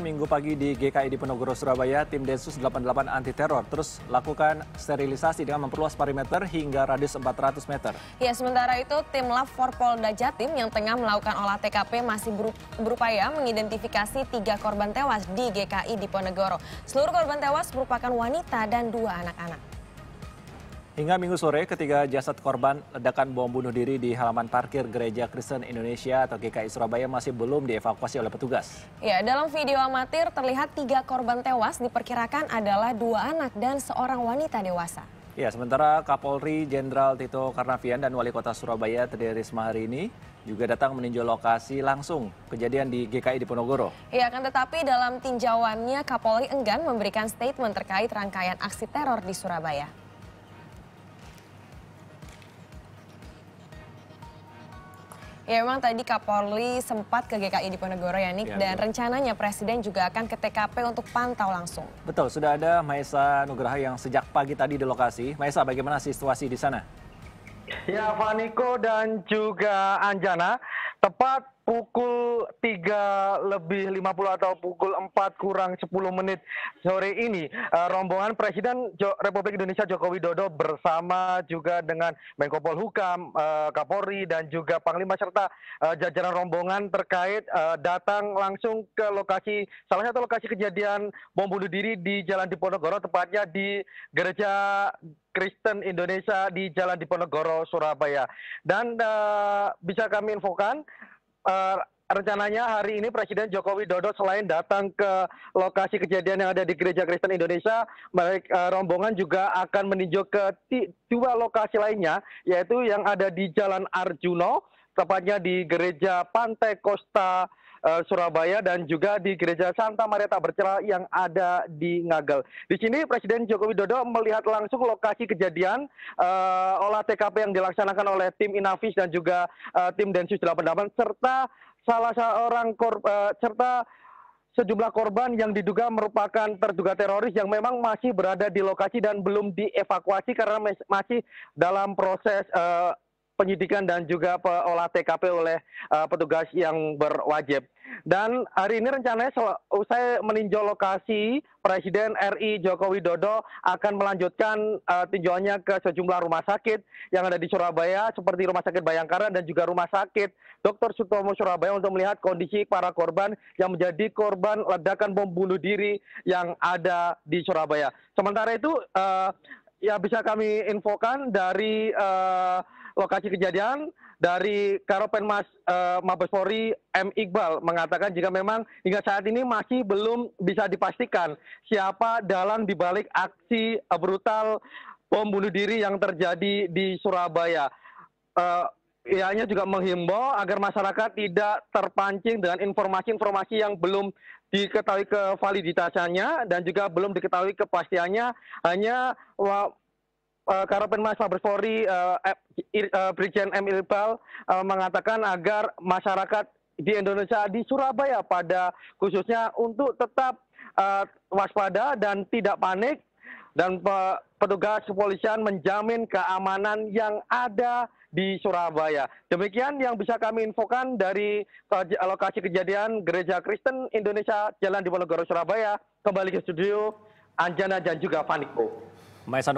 Minggu pagi di GKI di Penogoro, Surabaya, tim Densus 88 anti teror terus lakukan sterilisasi dengan memperluas perimeter hingga radius 400 meter. Ya, sementara itu tim Lab Polda Jatim yang tengah melakukan olah TKP masih berupaya mengidentifikasi tiga korban tewas di GKI di Ponegoro. Seluruh korban tewas merupakan wanita dan dua anak-anak. Hingga minggu sore, ketiga jasad korban ledakan bom bunuh diri di halaman parkir Gereja Kristen Indonesia atau GKI Surabaya masih belum dievakuasi oleh petugas. Ya, dalam video amatir terlihat tiga korban tewas diperkirakan adalah dua anak dan seorang wanita dewasa. Ya, sementara Kapolri Jenderal Tito Karnavian dan Wali Kota Surabaya Tri Risma hari ini juga datang meninjau lokasi langsung kejadian di GKI di Ponorogo. Ya, akan tetapi dalam tinjauannya Kapolri enggan memberikan statement terkait rangkaian aksi teror di Surabaya. Ya memang tadi Kapolri sempat ke GKI di Ponegoro ya Nick, ya, dan betul. rencananya Presiden juga akan ke TKP untuk pantau langsung. Betul, sudah ada Maesa Nugraha yang sejak pagi tadi di lokasi. Maesa, bagaimana situasi di sana? Ya, Vaniko dan juga Anjana, tepat pukul 3 lebih 50 atau pukul 4 kurang 10 menit sore ini uh, rombongan Presiden Republik Indonesia Joko Widodo bersama juga dengan Menko Polhukam, uh, Kapolri dan juga Panglima serta uh, jajaran rombongan terkait datang langsung ke lokasi salah satu lokasi kejadian bom bunuh diri di Jalan Diponegoro tepatnya di Gereja Kristen Indonesia di Jalan Diponegoro Surabaya. Dan uh, bisa kami infokan Eh, rencananya hari ini Presiden Joko Widodo selain datang ke lokasi kejadian yang ada di Gereja Kristen Indonesia, baik uh, rombongan juga akan meninjau ke dua lokasi lainnya, yaitu yang ada di Jalan Arjuno, tepatnya di Gereja Pantai Costa Surabaya dan juga di Gereja Santa Maria Bercela yang ada di Ngagel. Di sini Presiden Joko Widodo melihat langsung lokasi kejadian uh, olah TKP yang dilaksanakan oleh tim Inavis dan juga uh, tim Densus 88 serta salah seorang kor uh, serta sejumlah korban yang diduga merupakan terduga teroris yang memang masih berada di lokasi dan belum dievakuasi karena masih dalam proses uh, penyidikan dan juga olah TKP oleh uh, petugas yang berwajib. Dan hari ini rencananya usai meninjau lokasi, Presiden RI Joko Widodo akan melanjutkan uh, tinjauannya ke sejumlah rumah sakit yang ada di Surabaya, seperti Rumah Sakit Bayangkara dan juga Rumah Sakit Dr. Sutomo Surabaya untuk melihat kondisi para korban yang menjadi korban ledakan bom bunuh diri yang ada di Surabaya. Sementara itu, uh, ya bisa kami infokan dari uh, lokasi kejadian dari Karopenmas uh, Mabes Polri M Iqbal mengatakan jika memang hingga saat ini masih belum bisa dipastikan siapa dalam dibalik aksi uh, brutal bom bunuh diri yang terjadi di Surabaya. Uh, Ianya juga menghimbau agar masyarakat tidak terpancing dengan informasi-informasi yang belum diketahui kevaliditasnya dan juga belum diketahui kepastiannya. Hanya uh, Karopenmas Mabes Polri uh, uh, Brigjen M. Iqbal uh, mengatakan agar masyarakat di Indonesia di Surabaya pada khususnya untuk tetap waspada dan tidak panik dan petugas kepolisian menjamin keamanan yang ada di Surabaya. Demikian yang bisa kami infokan dari lokasi kejadian Gereja Kristen Indonesia Jalan Diponegoro Surabaya. Kembali ke studio Anjana dan juga Faniko. Maesa